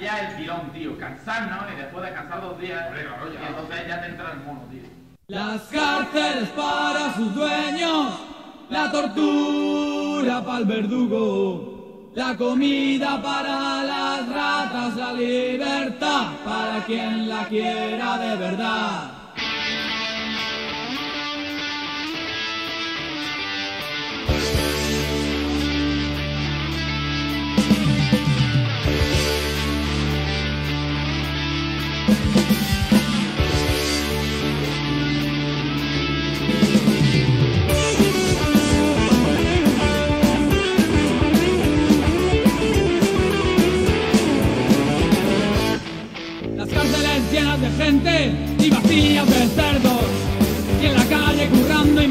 pilla el tirón, tío. Cansar, ¿no? Y después descansar dos días. Y entonces ya te entra el mono, tío. Las cárceles para sus dueños, la tortura para el verdugo, la comida para las ratas, la libertad para quien la quiera de verdad. Las cárceles llenas de gente y vacías de cerdos. Y en la calle currando y